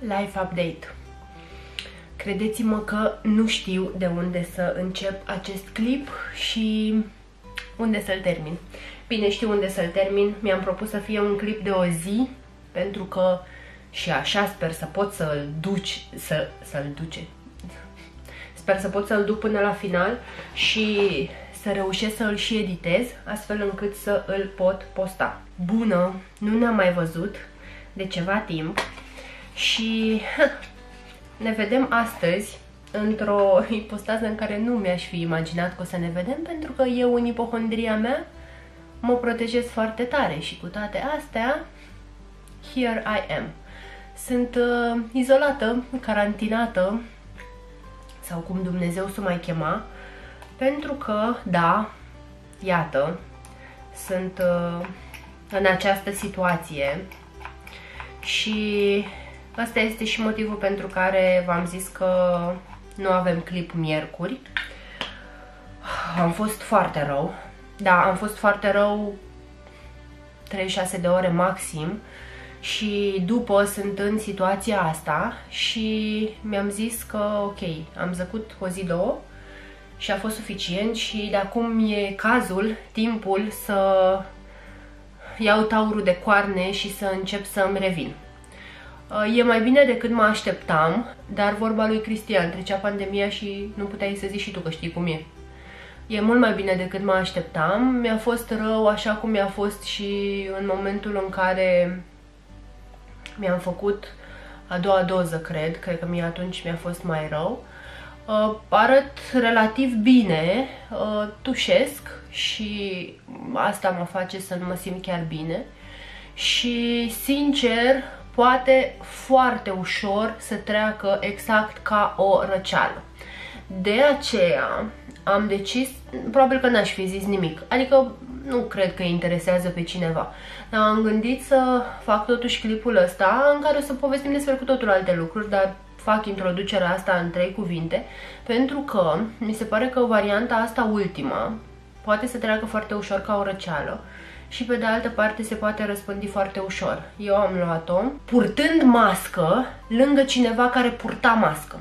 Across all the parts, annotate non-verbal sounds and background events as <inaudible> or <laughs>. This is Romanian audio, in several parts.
Life Update. Credeți-mă că nu știu de unde să încep acest clip și unde să-l termin. Bine, știu unde să-l termin. Mi-am propus să fie un clip de o zi, pentru că și așa sper să pot să-l duci, să, să-l duce. Sper să pot să-l duc până la final și să reușesc să îl și editez, astfel încât să îl pot posta. Bună, nu ne-am mai văzut de ceva timp și ne vedem astăzi într-o ipostază în care nu mi-aș fi imaginat că o să ne vedem, pentru că eu în ipohondria mea mă protejez foarte tare și cu toate astea, here I am. Sunt uh, izolată, carantinată, sau cum Dumnezeu să mai chema, pentru că, da, iată, sunt uh, în această situație și asta este și motivul pentru care v-am zis că nu avem clip miercuri. Am fost foarte rău. Da, am fost foarte rău 36 de ore maxim și după sunt în situația asta și mi-am zis că ok, am zăcut o zi, două și a fost suficient și de acum e cazul, timpul să iau taurul de coarne și să încep să îmi revin. Uh, e mai bine decât mă așteptam, dar vorba lui Cristian, trecea pandemia și nu puteai să zici și tu că știi cum e. E mult mai bine decât mă așteptam, mi-a fost rău așa cum mi-a fost și în momentul în care mi-am făcut a doua doză, cred, cred că mie atunci mi-a fost mai rău. Uh, arăt relativ bine, uh, tușesc și asta mă face să nu mă simt chiar bine și sincer poate foarte ușor să treacă exact ca o răceală. De aceea am decis, probabil că n-aș fi zis nimic, adică nu cred că interesează pe cineva, dar am gândit să fac totuși clipul ăsta în care o să povestim despre cu totul alte lucruri, dar fac introducerea asta în trei cuvinte, pentru că mi se pare că varianta asta ultima poate să treacă foarte ușor ca o răceală și pe de altă parte se poate răspândi foarte ușor. Eu am luat-o purtând mască lângă cineva care purta mască.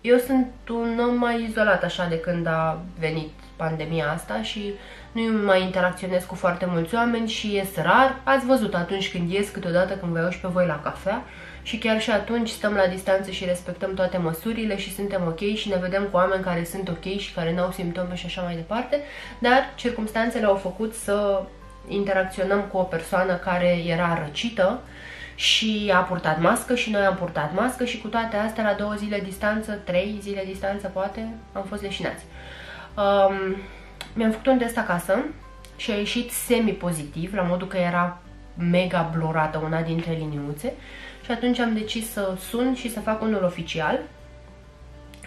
Eu sunt un om mai izolat așa de când a venit pandemia asta și nu mai interacționez cu foarte mulți oameni și ies rar. Ați văzut atunci când ies câteodată când vă iau și pe voi la cafea și chiar și atunci stăm la distanță și respectăm toate măsurile și suntem ok și ne vedem cu oameni care sunt ok și care nu au simptome și așa mai departe, dar circumstanțele au făcut să interacționăm cu o persoană care era răcită și a purtat mască și noi am purtat mască și cu toate astea la două zile distanță, trei zile distanță poate, am fost leșinați. Um, mi-am făcut un test acasă și a ieșit semi-pozitiv, la modul că era mega blurată una dintre liniuțe și atunci am decis să sun și să fac unul oficial.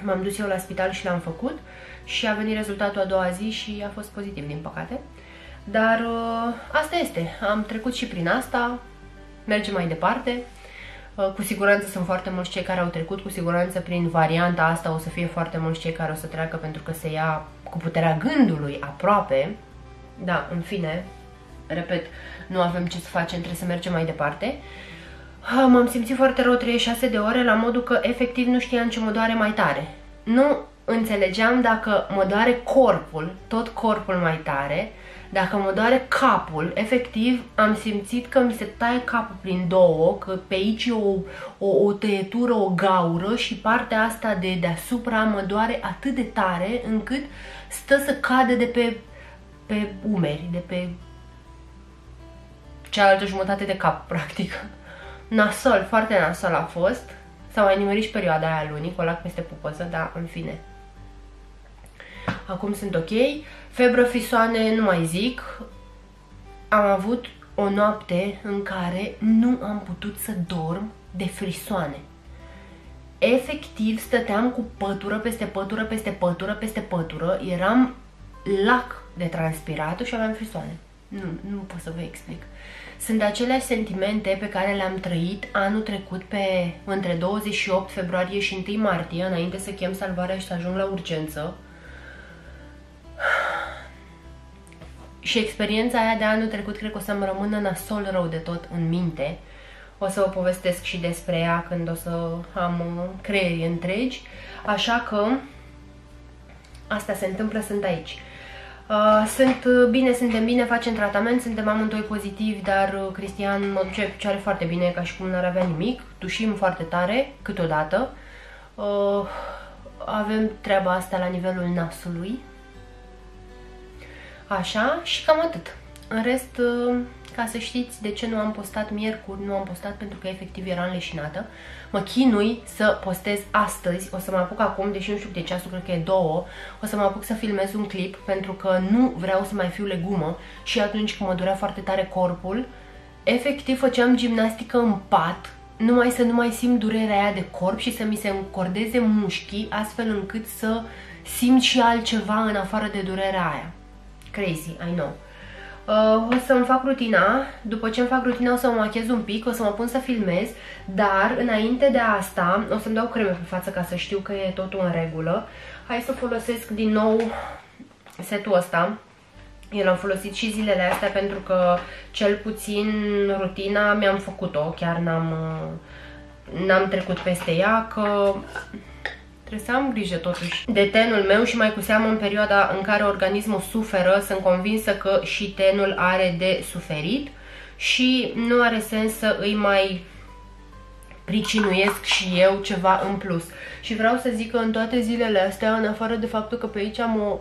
M-am dus eu la spital și l-am făcut și a venit rezultatul a doua zi și a fost pozitiv, din păcate. Dar uh, asta este, am trecut și prin asta, mergem mai departe. Uh, cu siguranță sunt foarte mulți cei care au trecut, cu siguranță prin varianta asta o să fie foarte mulți cei care o să treacă pentru că se ia cu puterea gândului aproape. Da, în fine, repet, nu avem ce să facem, trebuie să mergem mai departe. M-am simțit foarte rău 36 de ore la modul că efectiv nu știam ce mă doare mai tare. Nu înțelegeam dacă mă doare corpul, tot corpul mai tare, dacă mă doare capul, efectiv am simțit că mi se taie capul prin două, că pe aici e o, o, o tăietură, o gaură și partea asta de deasupra mă doare atât de tare încât stă să cadă de pe, pe umeri, de pe cealaltă jumătate de cap, <laughs> practic. Nasol, foarte nasol a fost. S-a mai nimerit și perioada aia lunii, colac peste pupăză, dar în fine. Acum sunt ok. Febră, frisoane, nu mai zic. Am avut o noapte în care nu am putut să dorm de frisoane. Efectiv, stăteam cu pătură peste pătură, peste pătură, peste pătură. Eram lac de transpirat și aveam frisoane. Nu, nu pot să vă explic. Sunt aceleași sentimente pe care le-am trăit anul trecut pe între 28 februarie și 1 martie, înainte să chem salvarea și să ajung la urgență. Și experiența aia de anul trecut cred că o să-mi rămână nasol rău de tot în minte. O să vă povestesc și despre ea când o să am uh, creierii întregi. Așa că asta se întâmplă, sunt aici. Uh, sunt uh, bine, suntem bine, facem tratament, suntem amândoi pozitivi, dar uh, Cristian mă duce picioare foarte bine, ca și cum n-ar avea nimic. Tușim foarte tare, câteodată. Uh, avem treaba asta la nivelul nasului. Așa, și cam atât. În rest, uh, ca să știți de ce nu am postat miercuri, nu am postat pentru că efectiv era înleșinată. Mă chinui să postez astăzi, o să mă apuc acum, deși nu știu de ceasul, cred că e două, o să mă apuc să filmez un clip pentru că nu vreau să mai fiu legumă și atunci când mă durea foarte tare corpul, efectiv făceam gimnastică în pat, numai să nu mai simt durerea aia de corp și să mi se încordeze mușchii astfel încât să simt și altceva în afară de durerea aia. Crazy, I know. Uh, o să-mi fac rutina, după ce îmi fac rutina o să mă machez un pic, o să mă pun să filmez, dar înainte de asta o să-mi dau creme pe față ca să știu că e totul în regulă. Hai să folosesc din nou setul ăsta. Eu l-am folosit și zilele astea pentru că cel puțin rutina mi-am făcut-o, chiar n-am n-am trecut peste ea, că Trebuie să am grijă totuși de tenul meu și mai cu seamă în perioada în care organismul suferă, sunt convinsă că și tenul are de suferit și nu are sens să îi mai pricinuiesc și eu ceva în plus. Și vreau să zic că în toate zilele astea, în afară de faptul că pe aici am o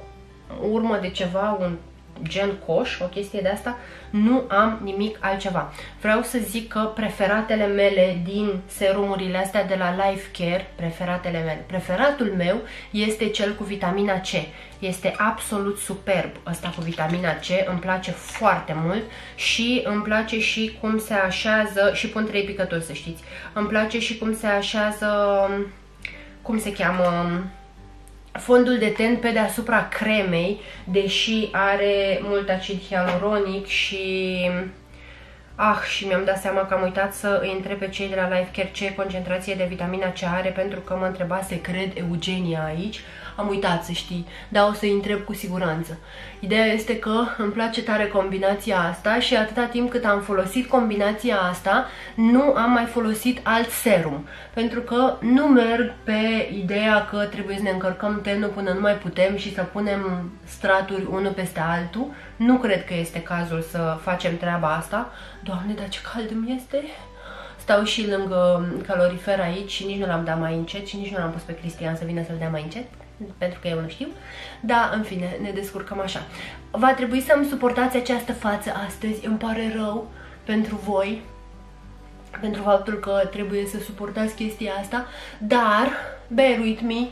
urmă de ceva, un gen coș, o chestie de asta, nu am nimic altceva. Vreau să zic că preferatele mele din serumurile astea de la Life Care, preferatele mele, preferatul meu este cel cu vitamina C. Este absolut superb ăsta cu vitamina C, îmi place foarte mult și îmi place și cum se așează, și pun trei picături să știți, îmi place și cum se așează, cum se cheamă, fondul de ten pe deasupra cremei, deși are mult acid hialuronic și... Ah, și mi-am dat seama că am uitat să îi întreb pe cei de la Life Care ce concentrație de vitamina C are, pentru că mă întrebase, cred, Eugenia aici. Am uitat să știi, dar o să-i întreb cu siguranță. Ideea este că îmi place tare combinația asta și atâta timp cât am folosit combinația asta, nu am mai folosit alt serum. Pentru că nu merg pe ideea că trebuie să ne încărcăm tenul până nu mai putem și să punem straturi unul peste altul. Nu cred că este cazul să facem treaba asta. Doamne, dar ce cald îmi este! Stau și lângă calorifer aici și nici nu l-am dat mai încet și nici nu l-am pus pe Cristian să vină să-l dea mai încet pentru că eu nu știu, dar în fine, ne descurcăm așa. Va trebui să-mi suportați această față astăzi, îmi pare rău pentru voi, pentru faptul că trebuie să suportați chestia asta, dar bear with me,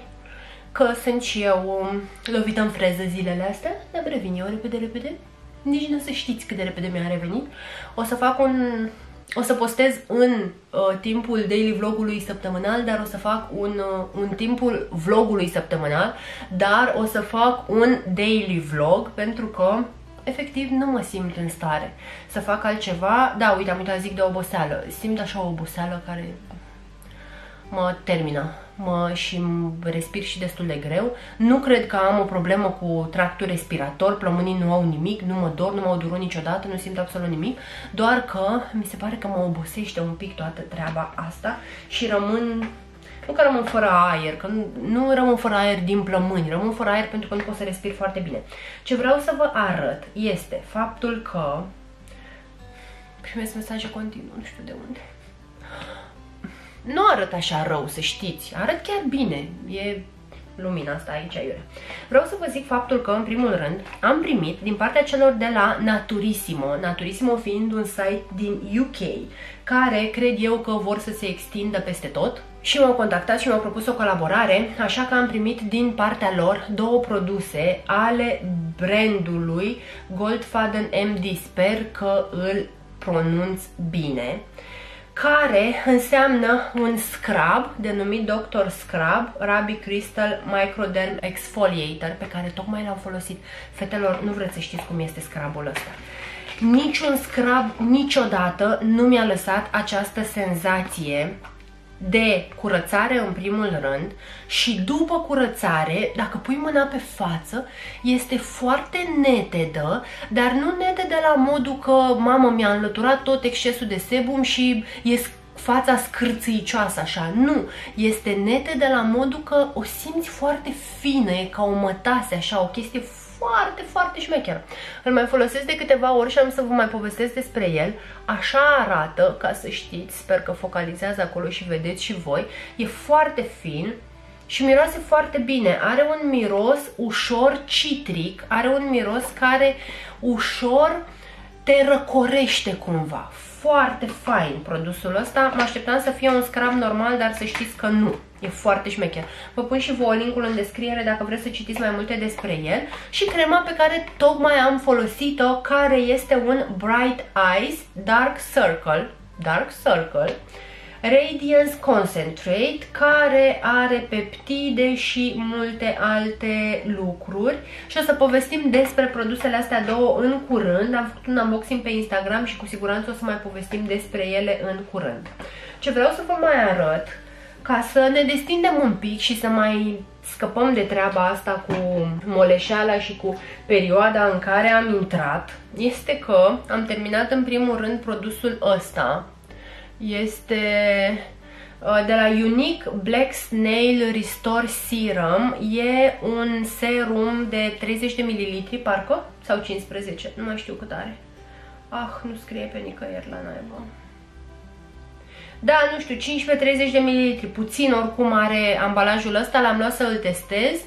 că sunt și eu um, lovită în freză zilele astea, dar revin eu repede, repede, nici nu o să știți cât de repede mi-a revenit. O să fac un o să postez în uh, timpul daily vlogului săptămânal, dar o să fac un, uh, un timpul vlogului săptămânal, dar o să fac un daily vlog pentru că efectiv nu mă simt în stare să fac altceva. Da, uite, am uitat zic de oboseală. Simt așa o oboseală care mă termină mă, și respir și destul de greu. Nu cred că am o problemă cu tractul respirator, plămânii nu au nimic, nu mă dor, nu mă durut niciodată, nu simt absolut nimic, doar că mi se pare că mă obosește un pic toată treaba asta și rămân nu că rămân fără aer, că nu, nu rămân fără aer din plămâni, rămân fără aer pentru că nu pot să respir foarte bine. Ce vreau să vă arăt este faptul că primesc mesaje continuu, nu știu de unde nu arăt așa rău, să știți. Arăt chiar bine. E lumina asta aici, aiurea. Vreau să vă zic faptul că, în primul rând, am primit din partea celor de la Naturissimo, Naturissimo fiind un site din UK, care cred eu că vor să se extindă peste tot, și m-au contactat și mi-au propus o colaborare, așa că am primit din partea lor două produse ale brandului Goldfaden MD. Sper că îl pronunț bine care înseamnă un scrub denumit Dr. Scrub Rabi Crystal Microderm Exfoliator pe care tocmai l-am folosit. Fetelor, nu vreți să știți cum este scrubul ăsta. Niciun scrub niciodată nu mi-a lăsat această senzație de curățare în primul rând și după curățare, dacă pui mâna pe față, este foarte netedă, dar nu netedă la modul că, mamă, mi-a înlăturat tot excesul de sebum și e fața scârțâicioasă așa, nu, este netedă la modul că o simți foarte fină, e ca o mătase așa, o chestie foarte, foarte șmecher. Îl mai folosesc de câteva ori și am să vă mai povestesc despre el. Așa arată, ca să știți, sper că focalizează acolo și vedeți și voi. E foarte fin și miroase foarte bine. Are un miros ușor citric, are un miros care ușor te răcorește cumva foarte fain produsul ăsta. Mă așteptam să fie un scrub normal, dar să știți că nu. E foarte șmecher. Vă pun și vouă linkul în descriere dacă vreți să citiți mai multe despre el. Și crema pe care tocmai am folosit-o, care este un Bright Eyes Dark Circle. Dark Circle Radiance Concentrate, care are peptide și multe alte lucruri. Și o să povestim despre produsele astea două în curând. Am făcut un unboxing pe Instagram și cu siguranță o să mai povestim despre ele în curând. Ce vreau să vă mai arăt, ca să ne destindem un pic și să mai scăpăm de treaba asta cu moleșeala și cu perioada în care am intrat, este că am terminat în primul rând produsul ăsta, este uh, de la Unique Black Snail Restore Serum. E un serum de 30 de ml, parcă? Sau 15? Nu mai știu cât are. Ah, nu scrie pe nicăieri la naiba. Da, nu știu, 15-30 de ml, puțin oricum are ambalajul ăsta, l-am luat să îl testez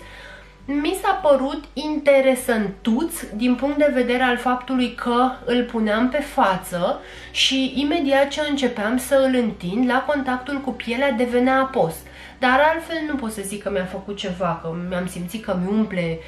mi s-a părut interesantuț din punct de vedere al faptului că îl puneam pe față și imediat ce începeam să îl întind, la contactul cu pielea devenea apos. Dar altfel nu pot să zic că mi-a făcut ceva, că mi-am simțit că mi umple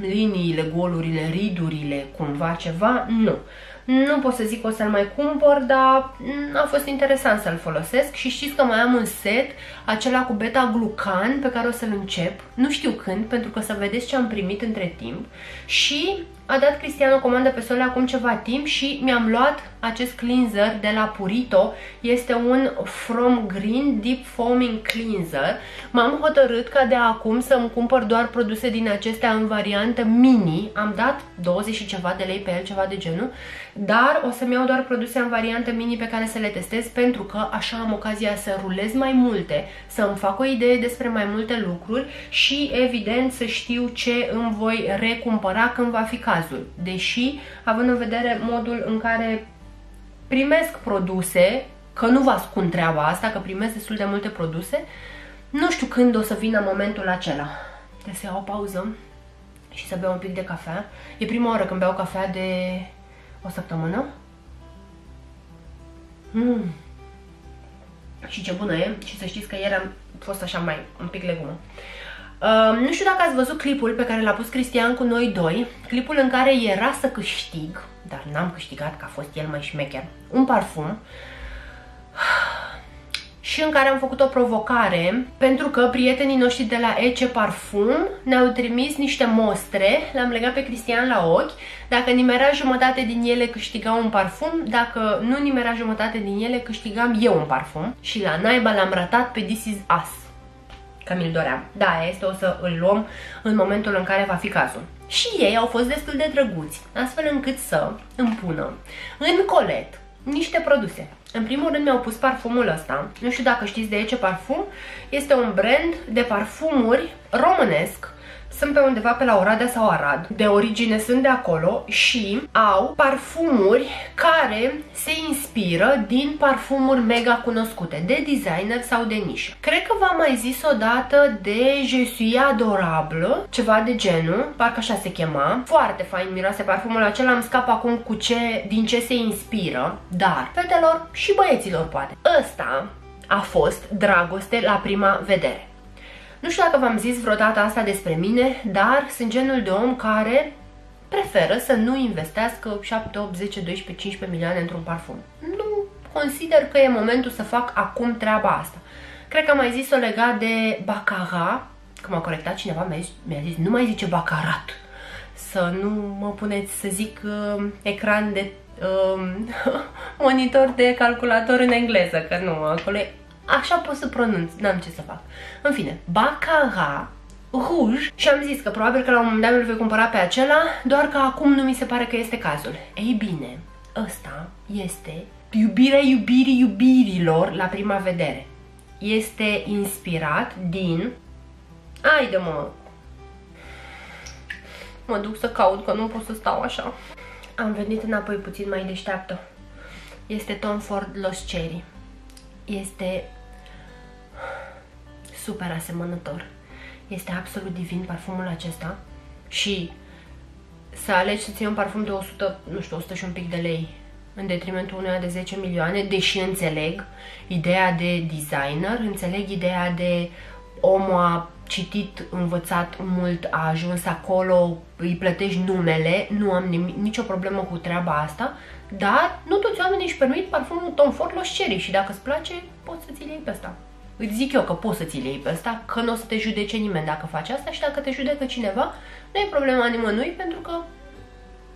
liniile, golurile, ridurile, cumva ceva, nu. Nu pot să zic că o să-l mai cumpăr, dar a fost interesant să-l folosesc și știți că mai am un set, acela cu beta-glucan pe care o să-l încep, nu știu când, pentru că să vedeți ce am primit între timp și a dat Cristian o comandă pe sole acum ceva timp și mi-am luat acest cleanser de la Purito. Este un From Green Deep Foaming Cleanser. M-am hotărât ca de acum să-mi cumpăr doar produse din acestea în variantă mini. Am dat 20 și ceva de lei pe el, ceva de genul. Dar o să-mi iau doar produse în variantă mini pe care să le testez pentru că așa am ocazia să rulez mai multe, să-mi fac o idee despre mai multe lucruri și evident să știu ce îmi voi recumpăra când va fi cazul. Deși, având în vedere modul în care primesc produse, că nu vă ascund treaba asta, că primesc destul de multe produse, nu știu când o să vină momentul acela. Trebuie să iau o pauză și să beau un pic de cafea. E prima oară când beau cafea de o săptămână. Mm. Și ce bună e. Și să știți că ieri am fost așa mai un pic legumă. Uh, nu știu dacă ați văzut clipul pe care l-a pus Cristian cu noi doi, clipul în care era să câștig, dar n-am câștigat, că a fost el mai șmecher, un parfum. Și în care am făcut o provocare pentru că prietenii noștri de la Ece Parfum ne-au trimis niște mostre, l-am legat pe Cristian la ochi, dacă nimerea jumătate din ele câștiga un parfum, dacă nu nimerea jumătate din ele câștigam eu un parfum. Și la naiba l-am ratat pe This Is Us că mi-l doream. Da, este o să îl luăm în momentul în care va fi cazul. Și ei au fost destul de drăguți, astfel încât să îmi pună în colet niște produse. În primul rând mi-au pus parfumul ăsta. Nu știu dacă știți de ce parfum. Este un brand de parfumuri românesc sunt pe undeva pe la Oradea sau Arad, de origine sunt de acolo și au parfumuri care se inspiră din parfumuri mega cunoscute, de designer sau de nișă. Cred că v-am mai zis odată de Je suis adorable, ceva de genul, parcă așa se chema. Foarte fain miroase parfumul acela, am scap acum cu ce, din ce se inspiră, dar fetelor și băieților poate. Ăsta a fost dragoste la prima vedere. Nu știu dacă v-am zis vreodată asta despre mine, dar sunt genul de om care preferă să nu investească 7, 8, 10, 12, 15 milioane într-un parfum. Nu consider că e momentul să fac acum treaba asta. Cred că am mai zis-o legat de Baccarat, că m-a corectat cineva, mi-a zis, mi zis, nu mai zice Baccarat. Să nu mă puneți să zic uh, ecran de uh, <laughs> monitor de calculator în engleză, că nu, acolo e așa pot să pronunț, n-am ce să fac. În fine, Baccarat Rouge și am zis că probabil că la un moment dat îl voi cumpăra pe acela, doar că acum nu mi se pare că este cazul. Ei bine, ăsta este iubirea iubirii iubirilor la prima vedere. Este inspirat din... Haide mă! Mă duc să caut, că nu pot să stau așa. Am venit înapoi puțin mai deșteaptă. Este Tom Ford Los Cherry. Este super asemănător. Este absolut divin parfumul acesta și să alegi să ții un parfum de 100, nu știu, 100 și un pic de lei în detrimentul uneia de 10 milioane, deși înțeleg ideea de designer, înțeleg ideea de omul a citit, învățat mult, a ajuns acolo, îi plătești numele, nu am nimic, nicio problemă cu treaba asta, dar nu toți oamenii își permit parfumul Tom Ford Los Cherry și dacă îți place, poți să ți-l iei pe asta. Îți zic eu că poți să ți-l iei pe asta, că nu o să te judece nimeni dacă faci asta și dacă te judecă cineva, nu e problema nimănui pentru că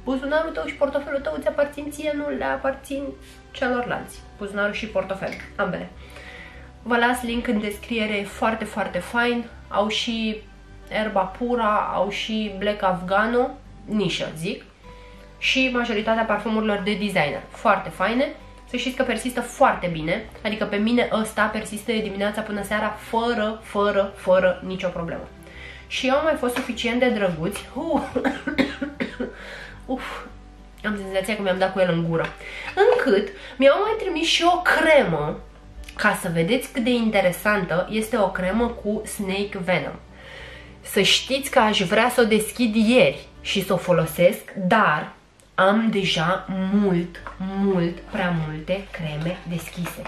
buzunarul tău și portofelul tău îți aparțin ție, nu le aparțin celorlalți. Buzunarul și portofel, ambele. Vă las link în descriere, foarte, foarte fain. Au și erba pura, au și black afgano, nișă, zic. Și majoritatea parfumurilor de designer, foarte faine. Să știți că persistă foarte bine, adică pe mine ăsta persistă de dimineața până seara fără, fără, fără nicio problemă. Și eu am mai fost suficient de drăguți. Uh. <coughs> Uf, am senzația că mi-am dat cu el în gură. Încât mi-au mai trimis și o cremă, ca să vedeți cât de interesantă este o cremă cu Snake Venom. Să știți că aș vrea să o deschid ieri și să o folosesc, dar am deja mult, mult, prea multe creme deschise.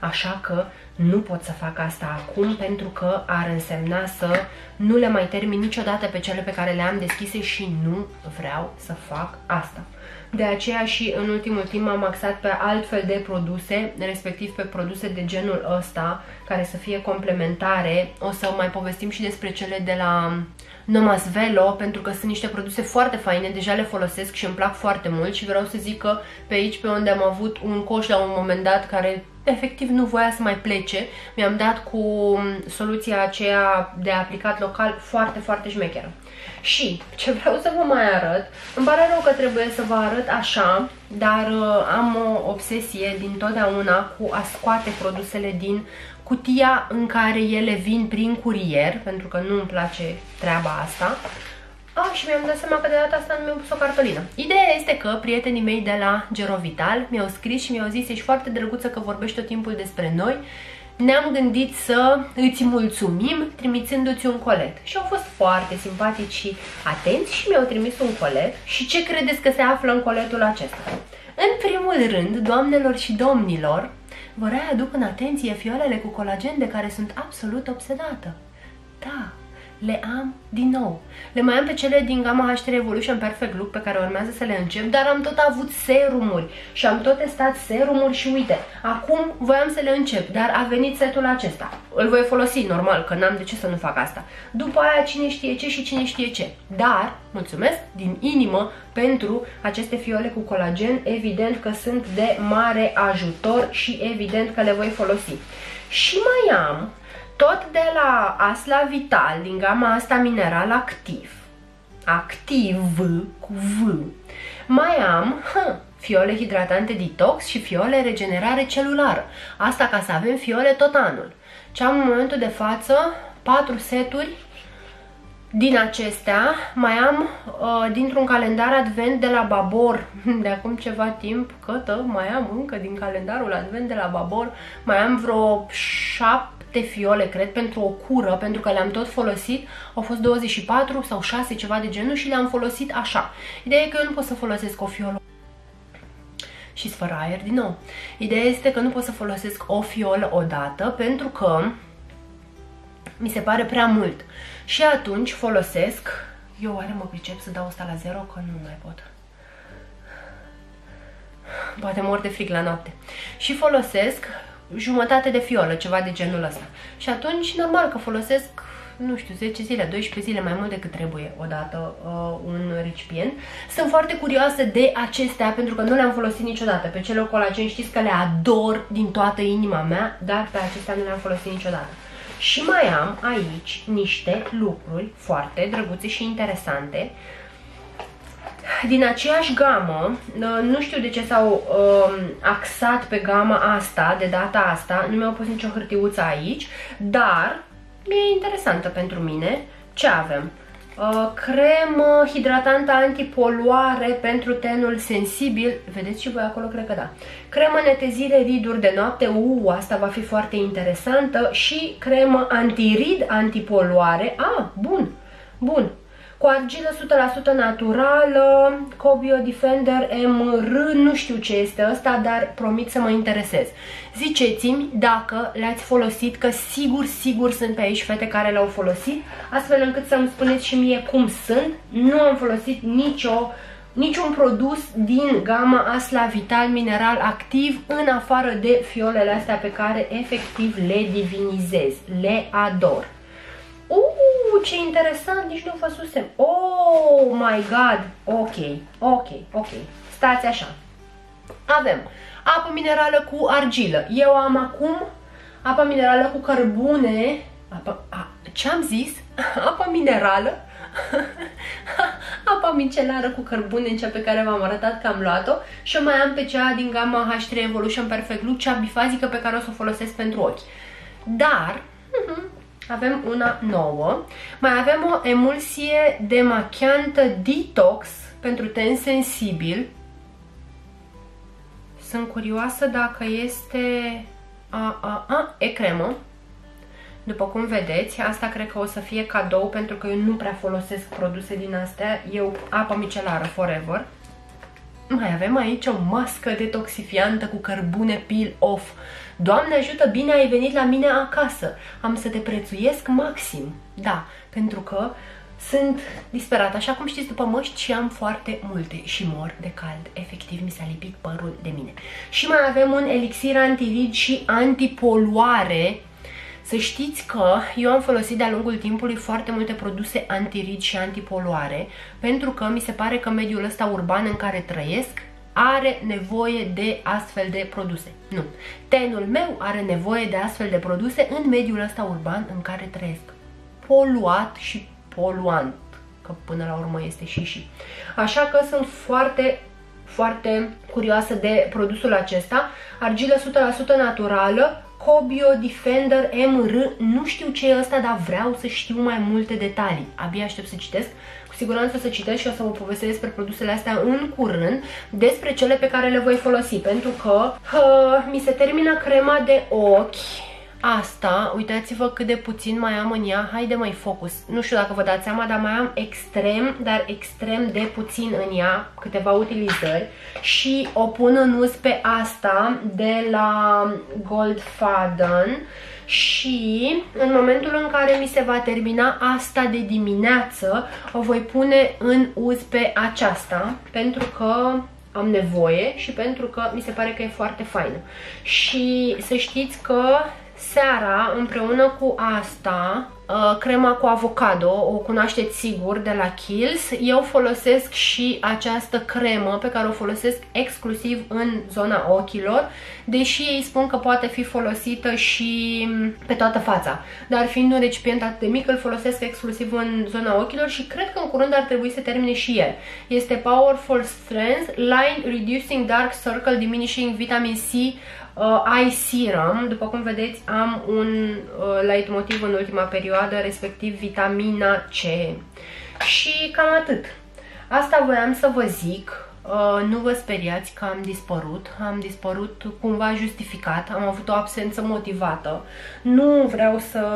Așa că nu pot să fac asta acum pentru că ar însemna să nu le mai termin niciodată pe cele pe care le am deschise și nu vreau să fac asta. De aceea și în ultimul timp am axat pe altfel de produse, respectiv pe produse de genul ăsta, care să fie complementare. O să mai povestim și despre cele de la Nomas Velo, pentru că sunt niște produse foarte faine, deja le folosesc și îmi plac foarte mult și vreau să zic că pe aici, pe unde am avut un coș la un moment dat care efectiv nu voia să mai plece, mi-am dat cu soluția aceea de aplicat local foarte, foarte șmecheră. Și ce vreau să vă mai arăt, îmi pare rău că trebuie să vă arăt așa, dar uh, am o obsesie din totdeauna cu a scoate produsele din cutia în care ele vin prin curier, pentru că nu îmi place treaba asta. Ah, și mi-am dat seama că de data asta nu mi-am pus o cartolină. Ideea este că prietenii mei de la Gerovital mi-au scris și mi-au zis ești foarte drăguță că vorbești tot timpul despre noi. Ne-am gândit să îți mulțumim trimițându-ți un colet. Și au fost foarte simpatici și atenți și mi-au trimis un colet. Și ce credeți că se află în coletul acesta? În primul rând, doamnelor și domnilor, vă readuc în atenție fiolele cu colagen de care sunt absolut obsedată. Da, le am din nou. Le mai am pe cele din gama H3 Evolution Perfect Look pe care urmează să le încep, dar am tot avut serumuri și am tot testat serumuri și uite, acum voiam să le încep, dar a venit setul acesta. Îl voi folosi, normal, că n-am de ce să nu fac asta. După aia cine știe ce și cine știe ce. Dar, mulțumesc din inimă pentru aceste fiole cu colagen, evident că sunt de mare ajutor și evident că le voi folosi. Și mai am tot de la Asla Vital, din gama asta mineral activ, activ cu V, mai am hă, fiole hidratante detox și fiole regenerare celulară. Asta ca să avem fiole tot anul. Ce am în momentul de față, 4 seturi din acestea. Mai am uh, dintr-un calendar advent de la Babor. <laughs> De acum ceva timp, cătă, mai am încă din calendarul advent de la Babor, mai am vreo 7 fiole, cred, pentru o cură, pentru că le-am tot folosit. Au fost 24 sau 6, ceva de genul și le-am folosit așa. Ideea e că eu nu pot să folosesc o fiolă și sfără aer din nou. Ideea este că nu pot să folosesc o fiolă odată pentru că mi se pare prea mult. Și atunci folosesc, eu oare mă pricep să dau asta la zero, că nu mai pot. Poate mor de frig la noapte. Și folosesc jumătate de fiolă, ceva de genul ăsta. Și atunci, normal că folosesc nu știu, 10 zile, 12 zile, mai mult decât trebuie odată uh, un recipient. Sunt foarte curioasă de acestea pentru că nu le-am folosit niciodată. Pe cele colagen știți că le ador din toată inima mea, dar pe acestea nu le-am folosit niciodată. Și mai am aici niște lucruri foarte drăguțe și interesante din aceeași gamă, nu știu de ce s-au uh, axat pe gama asta, de data asta, nu mi-au pus nicio hârtiuță aici, dar e interesantă pentru mine. Ce avem? Uh, cremă hidratantă antipoluare pentru tenul sensibil. Vedeți și voi acolo? Cred că da. Cremă netezire riduri de noapte. Uh, asta va fi foarte interesantă. Și cremă antirid antipoluare. Ah, bun. Bun cu argilă 100% naturală, Cobio Defender MR, nu știu ce este ăsta, dar promit să mă interesez. Ziceți-mi dacă le-ați folosit, că sigur, sigur sunt pe aici fete care le-au folosit, astfel încât să-mi spuneți și mie cum sunt. Nu am folosit nicio niciun produs din gama Asla Vital Mineral Activ în afară de fiolele astea pe care efectiv le divinizez, le ador. Uuu, ce interesant, nici nu văzusem. Oh my god. Ok, ok, ok. Stați așa. Avem apă minerală cu argilă. Eu am acum apă minerală cu cărbune. Apă, a, ce am zis? <laughs> apă minerală? <laughs> apa micelară cu cărbune, cea pe care v-am arătat că am luat-o și o mai am pe cea din gama H3 Evolution Perfect Look, cea bifazică pe care o să o folosesc pentru ochi. Dar, avem una nouă. Mai avem o emulsie demachiantă detox pentru ten sensibil. Sunt curioasă dacă este... A, a, a, e cremă. După cum vedeți, asta cred că o să fie cadou pentru că eu nu prea folosesc produse din astea. Eu apa micelară forever. Mai avem aici o mască detoxifiantă cu cărbune peel off. Doamne ajută, bine ai venit la mine acasă. Am să te prețuiesc maxim. Da, pentru că sunt disperată, așa cum știți, după măști și am foarte multe și mor de cald. Efectiv, mi s-a lipit părul de mine. Și mai avem un elixir antirid și antipoluare să știți că eu am folosit de-a lungul timpului foarte multe produse antirid și antipoluare pentru că mi se pare că mediul ăsta urban în care trăiesc are nevoie de astfel de produse. Nu. Tenul meu are nevoie de astfel de produse în mediul ăsta urban în care trăiesc. Poluat și poluant. Că până la urmă este și și. Așa că sunt foarte foarte curioasă de produsul acesta. Argilă 100% naturală, Cobio Defender MR, nu știu ce e ăsta, dar vreau să știu mai multe detalii. Abia aștept să citesc. Cu siguranță o să citesc și o să vă povestesc despre produsele astea în curând, despre cele pe care le voi folosi, pentru că uh, mi se termină crema de ochi asta, uitați-vă cât de puțin mai am în ea, haide mai focus, nu știu dacă vă dați seama, dar mai am extrem, dar extrem de puțin în ea, câteva utilizări. Și o pun în uz pe asta de la Goldfaden. Și în momentul în care mi se va termina asta de dimineață, o voi pune în uz pe aceasta, pentru că am nevoie și pentru că mi se pare că e foarte faină. Și să știți că seara, împreună cu asta, uh, crema cu avocado, o cunoașteți sigur de la Kiehl's, eu folosesc și această cremă pe care o folosesc exclusiv în zona ochilor, deși ei spun că poate fi folosită și pe toată fața. Dar fiind un recipient atât de mic, îl folosesc exclusiv în zona ochilor și cred că în curând ar trebui să termine și el. Este Powerful Strength, Line Reducing Dark Circle Diminishing Vitamin C uh, Eye Serum. După cum vedeți, am un uh, leitmotiv în ultima perioadă, respectiv vitamina C. Și cam atât. Asta voiam să vă zic. Uh, nu vă speriați că am dispărut, am dispărut cumva justificat, am avut o absență motivată. Nu vreau să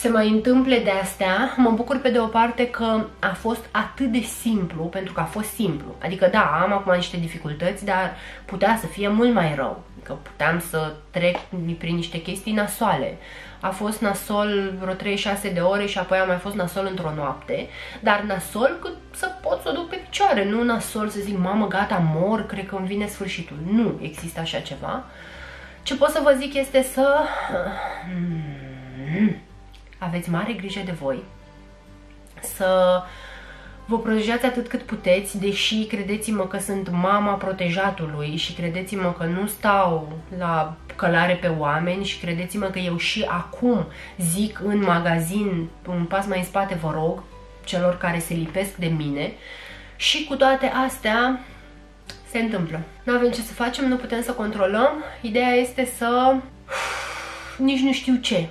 se mai întâmple de astea, mă bucur pe de o parte că a fost atât de simplu, pentru că a fost simplu. Adică da, am acum niște dificultăți, dar putea să fie mult mai rău. Că puteam să trec prin niște chestii nasoale. A fost nasol vreo 36 de ore și apoi a mai fost nasol într-o noapte, dar nasol cât să pot să o duc pe picioare, nu nasol să zic, mamă, gata, mor, cred că îmi vine sfârșitul. Nu există așa ceva. Ce pot să vă zic este să... Hmm aveți mare grijă de voi, să vă protejați atât cât puteți, deși credeți-mă că sunt mama protejatului și credeți-mă că nu stau la călare pe oameni și credeți-mă că eu și acum zic în magazin, un pas mai în spate vă rog, celor care se lipesc de mine și cu toate astea se întâmplă. Nu avem ce să facem, nu putem să controlăm. Ideea este să... <sighs> Nici nu știu ce.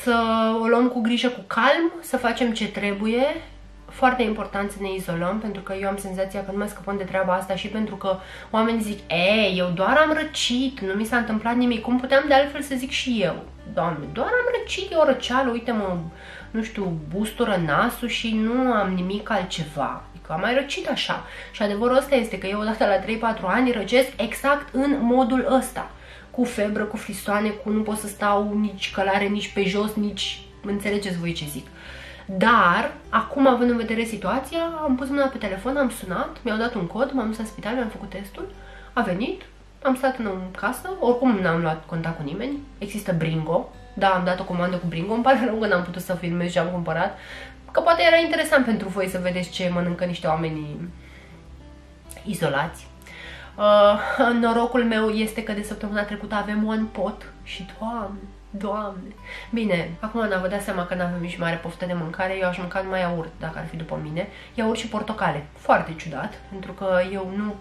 Să o luăm cu grijă, cu calm, să facem ce trebuie foarte important să ne izolăm, pentru că eu am senzația că nu mai scăpăm de treaba asta și pentru că oamenii zic, e, eu doar am răcit, nu mi s-a întâmplat nimic, cum puteam de altfel să zic și eu? Doamne, doar am răcit, e o răceală, uite mă, nu știu, bustură nasul și nu am nimic altceva. Adică am mai răcit așa. Și adevărul ăsta este că eu odată la 3-4 ani răcesc exact în modul ăsta. Cu febră, cu frisoane, cu nu pot să stau nici călare, nici pe jos, nici... Înțelegeți voi ce zic. Dar, acum având în vedere situația, am pus mâna pe telefon, am sunat, mi-au dat un cod, m-am dus la spital, mi-am făcut testul, a venit, am stat în casă, oricum n-am luat contact cu nimeni, există Bringo, da, am dat o comandă cu Bringo, îmi pare rău că n-am putut să filmez și am cumpărat, că poate era interesant pentru voi să vedeți ce mănâncă niște oameni izolați. Uh, norocul meu este că de săptămâna trecută avem one pot și, doamne, Doamne! Bine, acum n-am vă dat seama că n-avem nici mare poftă de mâncare, eu aș mânca numai iaurt, dacă ar fi după mine. Iaurt și portocale. Foarte ciudat, pentru că eu nu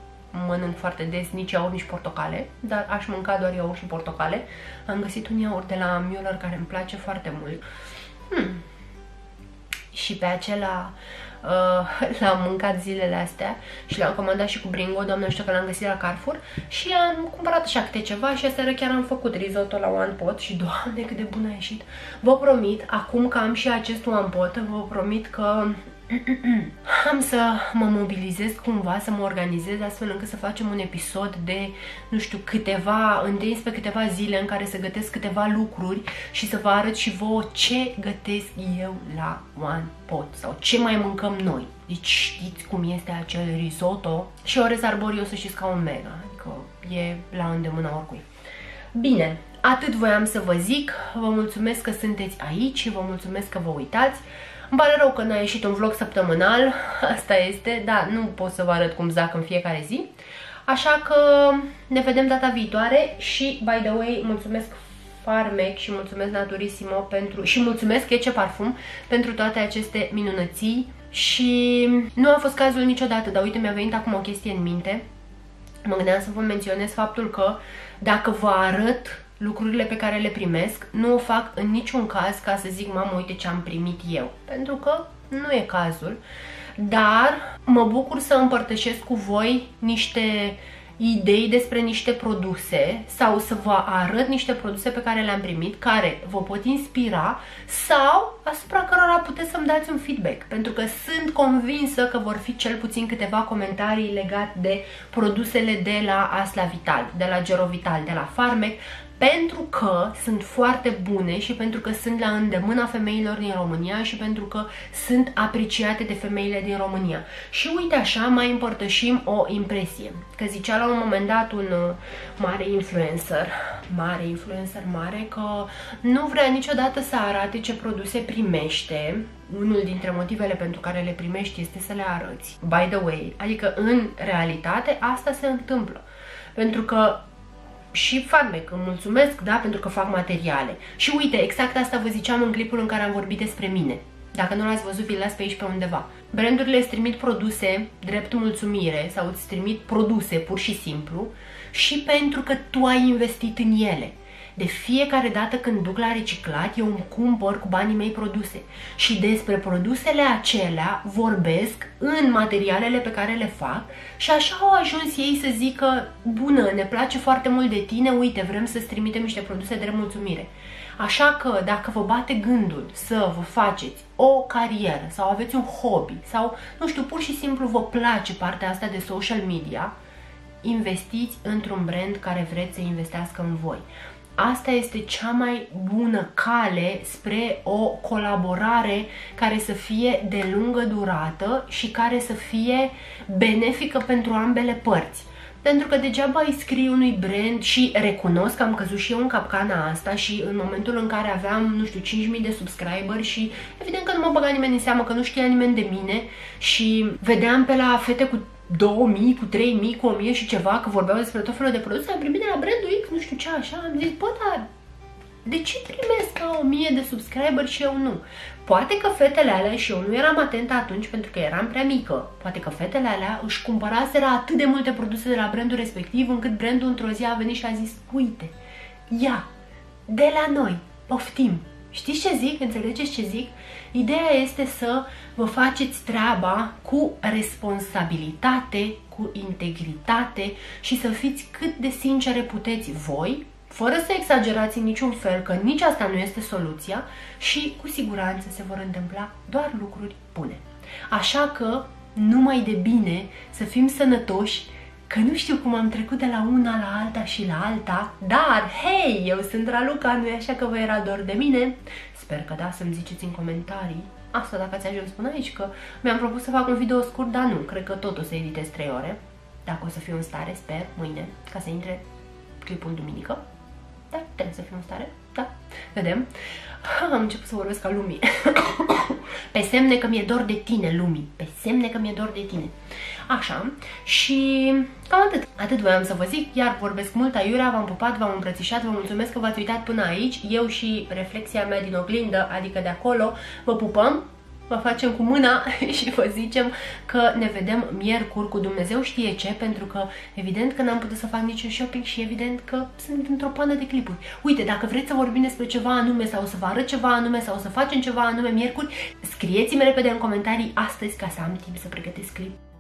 mănânc foarte des nici iaurt, nici portocale, dar aș mânca doar iaurt și portocale. Am găsit un iaurt de la Müller care îmi place foarte mult. Hmm. Și pe acela uh, l-am mâncat zilele astea și l-am comandat și cu Bringo, doamne știu că l-am găsit la Carrefour și am cumpărat așa câte ceva și aseară chiar am făcut risotto la One Pot și doamne cât de bun a ieșit. Vă promit, acum că am și acest One Pot, vă promit că am să mă mobilizez cumva, să mă organizez astfel încât să facem un episod de, nu știu, câteva, întins pe câteva zile în care să gătesc câteva lucruri și să vă arăt și vouă ce gătesc eu la One Pot sau ce mai mâncăm noi. Deci știți cum este acel risotto și orez arborio să știți ca un mega, adică e la îndemâna oricui. Bine, atât voiam să vă zic, vă mulțumesc că sunteți aici și vă mulțumesc că vă uitați. Îmi pare rău că n-a ieșit un vlog săptămânal, asta este, da, nu pot să vă arăt cum zac în fiecare zi. Așa că ne vedem data viitoare și, by the way, mulțumesc Farmec și mulțumesc Naturissimo pentru, și mulțumesc Ece Parfum pentru toate aceste minunății și nu a fost cazul niciodată, dar uite mi-a venit acum o chestie în minte. Mă gândeam să vă menționez faptul că dacă vă arăt lucrurile pe care le primesc, nu o fac în niciun caz ca să zic, mamă, uite ce am primit eu. Pentru că nu e cazul. Dar mă bucur să împărtășesc cu voi niște idei despre niște produse sau să vă arăt niște produse pe care le-am primit, care vă pot inspira sau asupra cărora puteți să-mi dați un feedback, pentru că sunt convinsă că vor fi cel puțin câteva comentarii legate de produsele de la Asla Vital, de la Gero Vital, de la Farmec, pentru că sunt foarte bune și pentru că sunt la îndemâna femeilor din România și pentru că sunt apreciate de femeile din România. Și uite așa mai împărtășim o impresie. Că zicea la un moment dat un uh, mare influencer, mare influencer mare, că nu vrea niciodată să arate ce produse primește. Unul dintre motivele pentru care le primești este să le arăți. By the way, adică în realitate asta se întâmplă. Pentru că și Farmec, îmi mulțumesc, da, pentru că fac materiale. Și uite, exact asta vă ziceam în clipul în care am vorbit despre mine. Dacă nu l-ați văzut, vi-l las pe aici pe undeva. Brandurile îți trimit produse drept mulțumire sau îți trimit produse pur și simplu și pentru că tu ai investit în ele. De fiecare dată când duc la reciclat, eu îmi cumpăr cu banii mei produse. Și despre produsele acelea vorbesc în materialele pe care le fac și așa au ajuns ei să zică, bună, ne place foarte mult de tine, uite, vrem să-ți trimitem niște produse de mulțumire. Așa că dacă vă bate gândul să vă faceți o carieră sau aveți un hobby sau, nu știu, pur și simplu vă place partea asta de social media, investiți într-un brand care vreți să investească în voi asta este cea mai bună cale spre o colaborare care să fie de lungă durată și care să fie benefică pentru ambele părți. pentru că degeaba îi scriu unui brand și recunosc că am căzut și eu în capcana asta și în momentul în care aveam, nu știu, 5.000 de subscriberi și evident că nu mă băga nimeni în seamă, că nu știa nimeni de mine și vedeam pe la fete cu 2000, cu 3000, cu 1000 și ceva, că vorbeau despre tot felul de produse, am primit de la brandul X, nu știu ce, așa, am zis, bă, dar de ce primesc ca 1000 de subscriberi și eu nu? Poate că fetele alea, și eu nu eram atentă atunci pentru că eram prea mică, poate că fetele alea își cumpăraseră atât de multe produse de la brandul respectiv, încât brandul într-o zi a venit și a zis, uite, ia, de la noi, poftim. Știți ce zic? Înțelegeți ce zic? Ideea este să vă faceți treaba cu responsabilitate, cu integritate și să fiți cât de sincere puteți voi fără să exagerați în niciun fel că nici asta nu este soluția și cu siguranță se vor întâmpla doar lucruri bune. Așa că numai de bine să fim sănătoși, că nu știu cum am trecut de la una la alta și la alta, dar, hei, eu sunt Raluca, nu e așa că vă era dor de mine? Sper că da, să-mi ziceți în comentarii. Asta dacă ați ajuns până aici, că mi-am propus să fac un video scurt, dar nu, cred că tot o să editez 3 ore. Dacă o să fiu în stare, sper, mâine, ca să intre clipul duminică. Da, trebuie să fiu în stare. Da, vedem. Am început să vorbesc ca lumii. <coughs> pe semne că mi-e dor de tine, lumii. Pe semne că mi-e dor de tine. Așa. Și cam atât. Atât voiam să vă zic. Iar vorbesc mult aiurea, v-am pupat, v-am îmbrățișat, vă mulțumesc că v-ați uitat până aici. Eu și reflexia mea din oglindă, adică de acolo, vă pupăm vă facem cu mâna <laughs> și vă zicem că ne vedem miercuri cu Dumnezeu știe ce, pentru că evident că n-am putut să fac niciun shopping și evident că sunt într-o pană de clipuri. Uite, dacă vreți să vorbim despre ceva anume sau să vă arăt ceva anume sau să facem ceva anume miercuri, scrieți-mi repede în comentarii astăzi ca să am timp să pregătesc clip.